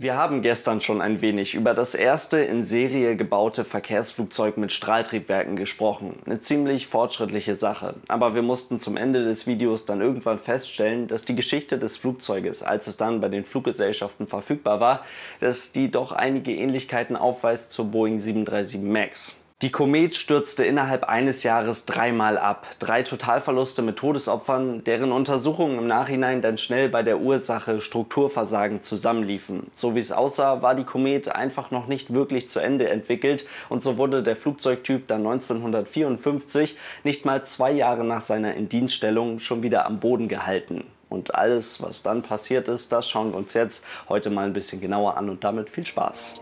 Wir haben gestern schon ein wenig über das erste in Serie gebaute Verkehrsflugzeug mit Strahltriebwerken gesprochen. Eine ziemlich fortschrittliche Sache. Aber wir mussten zum Ende des Videos dann irgendwann feststellen, dass die Geschichte des Flugzeuges, als es dann bei den Fluggesellschaften verfügbar war, dass die doch einige Ähnlichkeiten aufweist zur Boeing 737 MAX. Die Komet stürzte innerhalb eines Jahres dreimal ab. Drei Totalverluste mit Todesopfern, deren Untersuchungen im Nachhinein dann schnell bei der Ursache Strukturversagen zusammenliefen. So wie es aussah, war die Komet einfach noch nicht wirklich zu Ende entwickelt und so wurde der Flugzeugtyp dann 1954, nicht mal zwei Jahre nach seiner Indienststellung, schon wieder am Boden gehalten. Und alles, was dann passiert ist, das schauen wir uns jetzt heute mal ein bisschen genauer an und damit viel Spaß.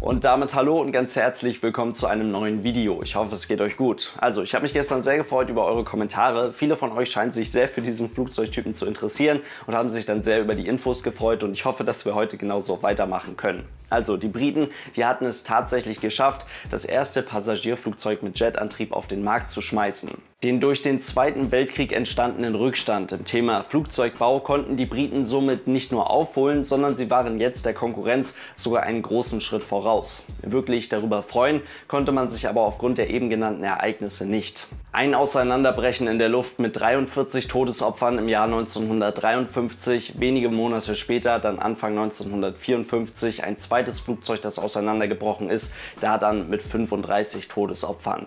Und damit hallo und ganz herzlich willkommen zu einem neuen Video. Ich hoffe, es geht euch gut. Also, ich habe mich gestern sehr gefreut über eure Kommentare. Viele von euch scheinen sich sehr für diesen Flugzeugtypen zu interessieren und haben sich dann sehr über die Infos gefreut und ich hoffe, dass wir heute genauso weitermachen können. Also, die Briten, die hatten es tatsächlich geschafft, das erste Passagierflugzeug mit Jetantrieb auf den Markt zu schmeißen. Den durch den Zweiten Weltkrieg entstandenen Rückstand im Thema Flugzeugbau konnten die Briten somit nicht nur aufholen, sondern sie waren jetzt der Konkurrenz sogar einen großen Schritt voraus. Wirklich darüber freuen konnte man sich aber aufgrund der eben genannten Ereignisse nicht. Ein Auseinanderbrechen in der Luft mit 43 Todesopfern im Jahr 1953, wenige Monate später, dann Anfang 1954, ein zweites Flugzeug, das auseinandergebrochen ist, da dann mit 35 Todesopfern.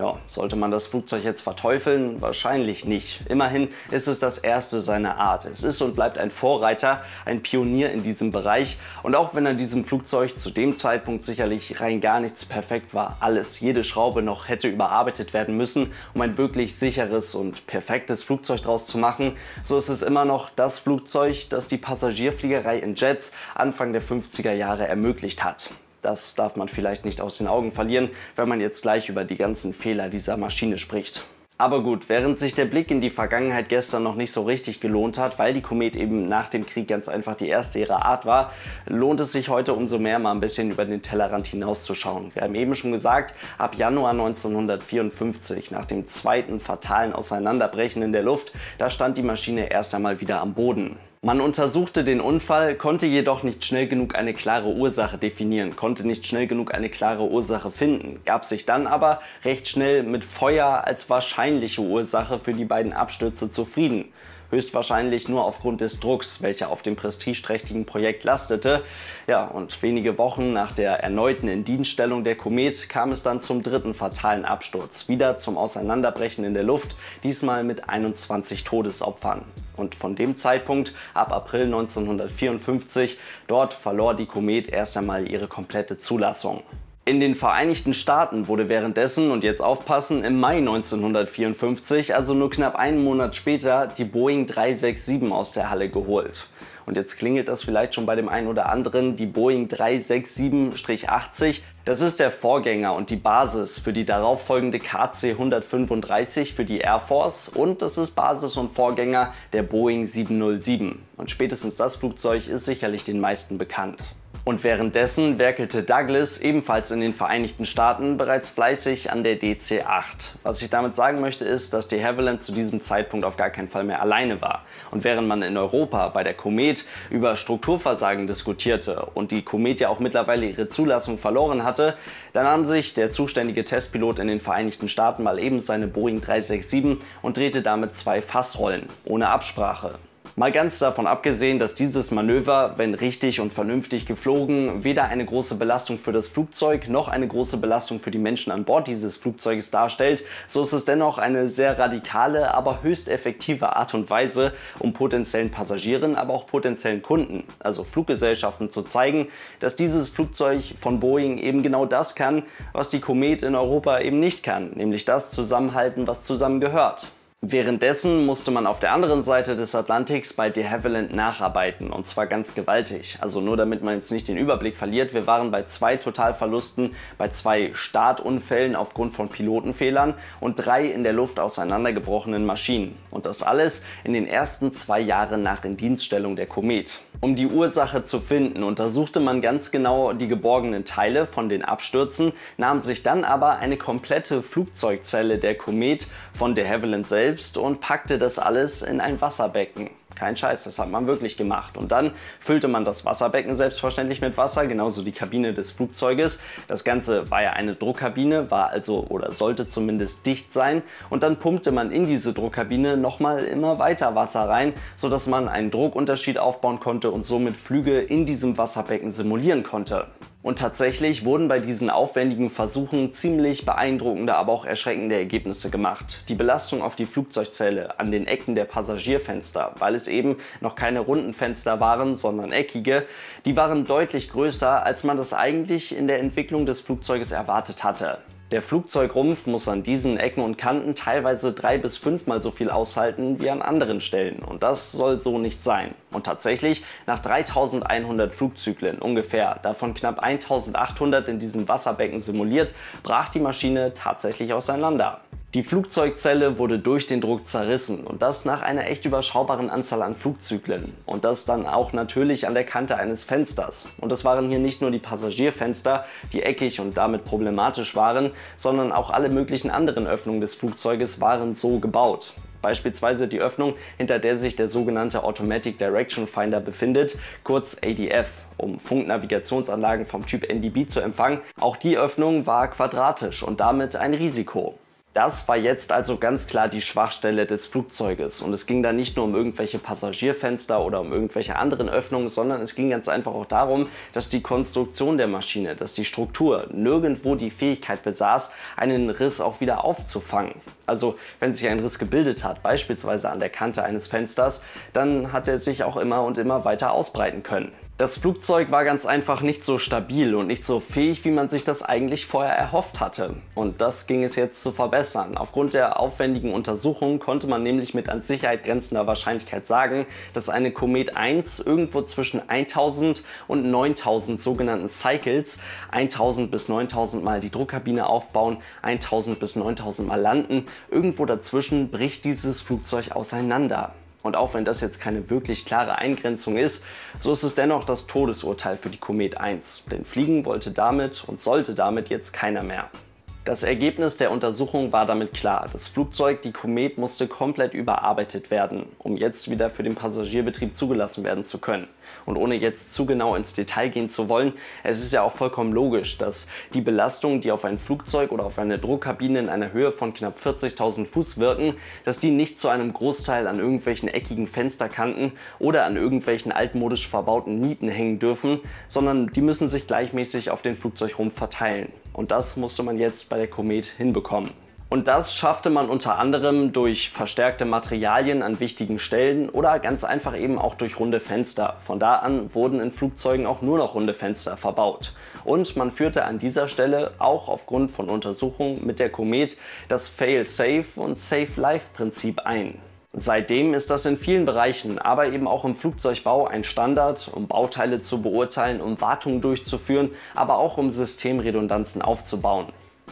Ja, sollte man das Flugzeug jetzt verteufeln? Wahrscheinlich nicht. Immerhin ist es das erste seiner Art. Es ist und bleibt ein Vorreiter, ein Pionier in diesem Bereich. Und auch wenn an diesem Flugzeug zu dem Zeitpunkt sicherlich rein gar nichts perfekt war, alles, jede Schraube noch hätte überarbeitet werden müssen, um ein wirklich sicheres und perfektes Flugzeug daraus zu machen, so ist es immer noch das Flugzeug, das die Passagierfliegerei in Jets Anfang der 50er Jahre ermöglicht hat. Das darf man vielleicht nicht aus den Augen verlieren, wenn man jetzt gleich über die ganzen Fehler dieser Maschine spricht. Aber gut, während sich der Blick in die Vergangenheit gestern noch nicht so richtig gelohnt hat, weil die Komet eben nach dem Krieg ganz einfach die erste ihrer Art war, lohnt es sich heute umso mehr mal ein bisschen über den Tellerrand hinauszuschauen. Wir haben eben schon gesagt, ab Januar 1954, nach dem zweiten fatalen Auseinanderbrechen in der Luft, da stand die Maschine erst einmal wieder am Boden. Man untersuchte den Unfall, konnte jedoch nicht schnell genug eine klare Ursache definieren, konnte nicht schnell genug eine klare Ursache finden, gab sich dann aber recht schnell mit Feuer als wahrscheinliche Ursache für die beiden Abstürze zufrieden höchstwahrscheinlich nur aufgrund des Drucks, welcher auf dem prestigeträchtigen Projekt lastete. Ja, und wenige Wochen nach der erneuten Indienststellung der Komet kam es dann zum dritten fatalen Absturz, wieder zum Auseinanderbrechen in der Luft, diesmal mit 21 Todesopfern. Und von dem Zeitpunkt ab April 1954, dort verlor die Komet erst einmal ihre komplette Zulassung. In den Vereinigten Staaten wurde währenddessen, und jetzt aufpassen, im Mai 1954, also nur knapp einen Monat später, die Boeing 367 aus der Halle geholt. Und jetzt klingelt das vielleicht schon bei dem einen oder anderen, die Boeing 367-80. Das ist der Vorgänger und die Basis für die darauffolgende KC 135 für die Air Force und das ist Basis und Vorgänger der Boeing 707. Und spätestens das Flugzeug ist sicherlich den meisten bekannt. Und währenddessen werkelte Douglas ebenfalls in den Vereinigten Staaten bereits fleißig an der DC-8. Was ich damit sagen möchte ist, dass die Havilland zu diesem Zeitpunkt auf gar keinen Fall mehr alleine war. Und während man in Europa bei der Komet über Strukturversagen diskutierte und die Komet ja auch mittlerweile ihre Zulassung verloren hatte, dann nahm sich der zuständige Testpilot in den Vereinigten Staaten mal eben seine Boeing 367 und drehte damit zwei Fassrollen, ohne Absprache. Mal ganz davon abgesehen, dass dieses Manöver, wenn richtig und vernünftig geflogen, weder eine große Belastung für das Flugzeug noch eine große Belastung für die Menschen an Bord dieses Flugzeuges darstellt, so ist es dennoch eine sehr radikale, aber höchst effektive Art und Weise, um potenziellen Passagieren, aber auch potenziellen Kunden, also Fluggesellschaften, zu zeigen, dass dieses Flugzeug von Boeing eben genau das kann, was die Komet in Europa eben nicht kann, nämlich das zusammenhalten, was zusammengehört. Währenddessen musste man auf der anderen Seite des Atlantiks bei de Havilland nacharbeiten und zwar ganz gewaltig. Also nur damit man jetzt nicht den Überblick verliert, wir waren bei zwei Totalverlusten, bei zwei Startunfällen aufgrund von Pilotenfehlern und drei in der Luft auseinandergebrochenen Maschinen. Und das alles in den ersten zwei Jahren nach Indienststellung der Komet. Um die Ursache zu finden, untersuchte man ganz genau die geborgenen Teile von den Abstürzen, nahm sich dann aber eine komplette Flugzeugzelle der Komet von de Havilland selbst selbst und packte das alles in ein Wasserbecken. Kein Scheiß, das hat man wirklich gemacht. Und dann füllte man das Wasserbecken selbstverständlich mit Wasser, genauso die Kabine des Flugzeuges. Das Ganze war ja eine Druckkabine, war also oder sollte zumindest dicht sein. Und dann pumpte man in diese Druckkabine nochmal immer weiter Wasser rein, sodass man einen Druckunterschied aufbauen konnte und somit Flüge in diesem Wasserbecken simulieren konnte. Und tatsächlich wurden bei diesen aufwendigen Versuchen ziemlich beeindruckende, aber auch erschreckende Ergebnisse gemacht. Die Belastung auf die Flugzeugzelle an den Ecken der Passagierfenster, weil es eben noch keine runden Fenster waren, sondern eckige, die waren deutlich größer, als man das eigentlich in der Entwicklung des Flugzeuges erwartet hatte. Der Flugzeugrumpf muss an diesen Ecken und Kanten teilweise drei bis fünfmal so viel aushalten wie an anderen Stellen und das soll so nicht sein. Und tatsächlich, nach 3100 Flugzyklen ungefähr, davon knapp 1800 in diesem Wasserbecken simuliert, brach die Maschine tatsächlich auseinander. Die Flugzeugzelle wurde durch den Druck zerrissen und das nach einer echt überschaubaren Anzahl an Flugzyklen. Und das dann auch natürlich an der Kante eines Fensters. Und das waren hier nicht nur die Passagierfenster, die eckig und damit problematisch waren, sondern auch alle möglichen anderen Öffnungen des Flugzeuges waren so gebaut. Beispielsweise die Öffnung, hinter der sich der sogenannte Automatic Direction Finder befindet, kurz ADF, um Funknavigationsanlagen vom Typ NDB zu empfangen. Auch die Öffnung war quadratisch und damit ein Risiko. Das war jetzt also ganz klar die Schwachstelle des Flugzeuges und es ging da nicht nur um irgendwelche Passagierfenster oder um irgendwelche anderen Öffnungen, sondern es ging ganz einfach auch darum, dass die Konstruktion der Maschine, dass die Struktur nirgendwo die Fähigkeit besaß, einen Riss auch wieder aufzufangen. Also wenn sich ein Riss gebildet hat, beispielsweise an der Kante eines Fensters, dann hat er sich auch immer und immer weiter ausbreiten können. Das Flugzeug war ganz einfach nicht so stabil und nicht so fähig, wie man sich das eigentlich vorher erhofft hatte. Und das ging es jetzt zu verbessern. Aufgrund der aufwendigen Untersuchung konnte man nämlich mit an Sicherheit grenzender Wahrscheinlichkeit sagen, dass eine Komet 1 irgendwo zwischen 1000 und 9000 sogenannten Cycles, 1000 bis 9000 mal die Druckkabine aufbauen, 1000 bis 9000 mal landen, irgendwo dazwischen bricht dieses Flugzeug auseinander. Und auch wenn das jetzt keine wirklich klare Eingrenzung ist, so ist es dennoch das Todesurteil für die Komet 1. Denn fliegen wollte damit und sollte damit jetzt keiner mehr. Das Ergebnis der Untersuchung war damit klar. Das Flugzeug, die Komet, musste komplett überarbeitet werden, um jetzt wieder für den Passagierbetrieb zugelassen werden zu können. Und ohne jetzt zu genau ins Detail gehen zu wollen, es ist ja auch vollkommen logisch, dass die Belastungen, die auf ein Flugzeug oder auf eine Druckkabine in einer Höhe von knapp 40.000 Fuß wirken, dass die nicht zu einem Großteil an irgendwelchen eckigen Fensterkanten oder an irgendwelchen altmodisch verbauten Nieten hängen dürfen, sondern die müssen sich gleichmäßig auf den Flugzeugrumpf verteilen. Und das musste man jetzt bei der Komet hinbekommen. Und das schaffte man unter anderem durch verstärkte Materialien an wichtigen Stellen oder ganz einfach eben auch durch runde Fenster. Von da an wurden in Flugzeugen auch nur noch runde Fenster verbaut. Und man führte an dieser Stelle auch aufgrund von Untersuchungen mit der Komet das Fail-Safe und Safe-Life-Prinzip ein. Seitdem ist das in vielen Bereichen, aber eben auch im Flugzeugbau ein Standard, um Bauteile zu beurteilen, um Wartungen durchzuführen, aber auch um Systemredundanzen aufzubauen.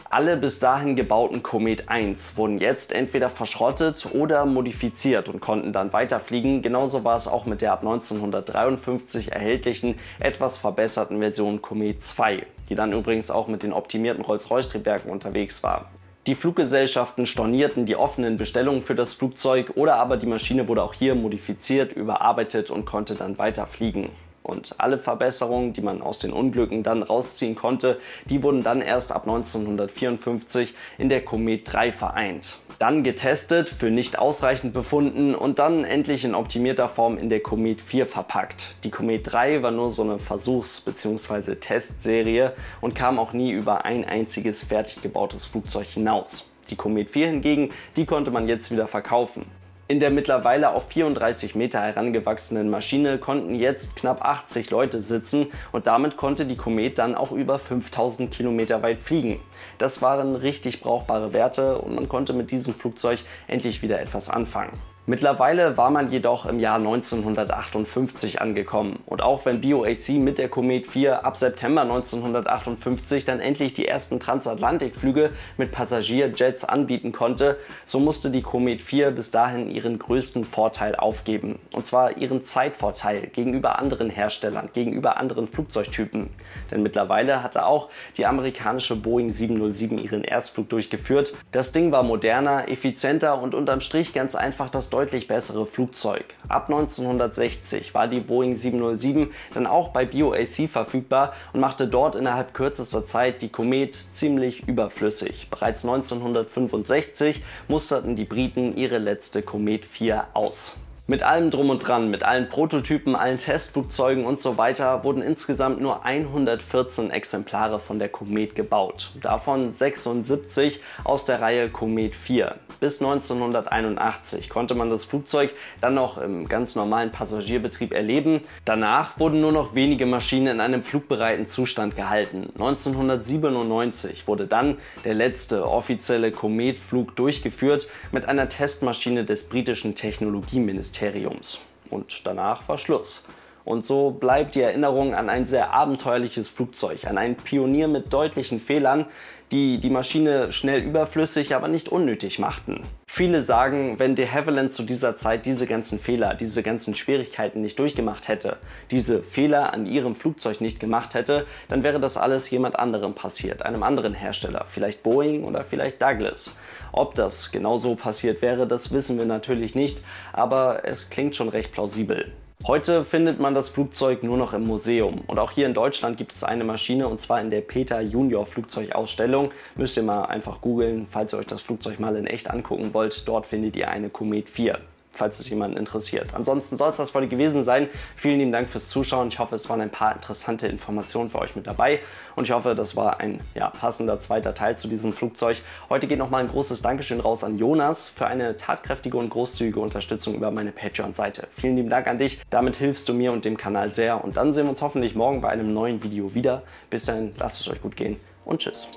Alle bis dahin gebauten Comet 1 wurden jetzt entweder verschrottet oder modifiziert und konnten dann weiterfliegen. Genauso war es auch mit der ab 1953 erhältlichen, etwas verbesserten Version Comet 2, die dann übrigens auch mit den optimierten Rolls-Royce-Triebwerken unterwegs war. Die Fluggesellschaften stornierten die offenen Bestellungen für das Flugzeug oder aber die Maschine wurde auch hier modifiziert, überarbeitet und konnte dann weiter fliegen. Und alle Verbesserungen, die man aus den Unglücken dann rausziehen konnte, die wurden dann erst ab 1954 in der Comet 3 vereint dann getestet, für nicht ausreichend befunden und dann endlich in optimierter Form in der Comet 4 verpackt. Die Comet 3 war nur so eine Versuchs- bzw. Testserie und kam auch nie über ein einziges fertig gebautes Flugzeug hinaus. Die Comet 4 hingegen, die konnte man jetzt wieder verkaufen. In der mittlerweile auf 34 Meter herangewachsenen Maschine konnten jetzt knapp 80 Leute sitzen und damit konnte die Komet dann auch über 5000 Kilometer weit fliegen. Das waren richtig brauchbare Werte und man konnte mit diesem Flugzeug endlich wieder etwas anfangen. Mittlerweile war man jedoch im Jahr 1958 angekommen und auch wenn BOAC mit der Komet 4 ab September 1958 dann endlich die ersten Transatlantikflüge mit Passagierjets anbieten konnte, so musste die Komet 4 bis dahin ihren größten Vorteil aufgeben, und zwar ihren Zeitvorteil gegenüber anderen Herstellern, gegenüber anderen Flugzeugtypen. Denn mittlerweile hatte auch die amerikanische Boeing 707 ihren Erstflug durchgeführt. Das Ding war moderner, effizienter und unterm Strich ganz einfach das deutlich bessere Flugzeug. Ab 1960 war die Boeing 707 dann auch bei BOAC verfügbar und machte dort innerhalb kürzester Zeit die Komet ziemlich überflüssig. Bereits 1965 musterten die Briten ihre letzte Komet 4 aus. Mit allem drum und dran, mit allen Prototypen, allen Testflugzeugen und so weiter wurden insgesamt nur 114 Exemplare von der Komet gebaut. Davon 76 aus der Reihe Komet 4. Bis 1981 konnte man das Flugzeug dann noch im ganz normalen Passagierbetrieb erleben. Danach wurden nur noch wenige Maschinen in einem flugbereiten Zustand gehalten. 1997 wurde dann der letzte offizielle Kometflug durchgeführt mit einer Testmaschine des britischen Technologieministeriums. Ministeriums. Und danach war Schluss. Und so bleibt die Erinnerung an ein sehr abenteuerliches Flugzeug, an einen Pionier mit deutlichen Fehlern, die die Maschine schnell überflüssig, aber nicht unnötig machten. Viele sagen, wenn de Havilland zu dieser Zeit diese ganzen Fehler, diese ganzen Schwierigkeiten nicht durchgemacht hätte, diese Fehler an ihrem Flugzeug nicht gemacht hätte, dann wäre das alles jemand anderem passiert, einem anderen Hersteller, vielleicht Boeing oder vielleicht Douglas. Ob das genau so passiert wäre, das wissen wir natürlich nicht, aber es klingt schon recht plausibel. Heute findet man das Flugzeug nur noch im Museum und auch hier in Deutschland gibt es eine Maschine und zwar in der Peter Junior Flugzeugausstellung. Müsst ihr mal einfach googeln, falls ihr euch das Flugzeug mal in echt angucken wollt. Dort findet ihr eine Komet 4 falls es jemanden interessiert. Ansonsten soll es das heute gewesen sein. Vielen lieben Dank fürs Zuschauen. Ich hoffe, es waren ein paar interessante Informationen für euch mit dabei und ich hoffe, das war ein ja, passender zweiter Teil zu diesem Flugzeug. Heute geht nochmal ein großes Dankeschön raus an Jonas für eine tatkräftige und großzügige Unterstützung über meine Patreon-Seite. Vielen lieben Dank an dich. Damit hilfst du mir und dem Kanal sehr und dann sehen wir uns hoffentlich morgen bei einem neuen Video wieder. Bis dahin, lasst es euch gut gehen und tschüss.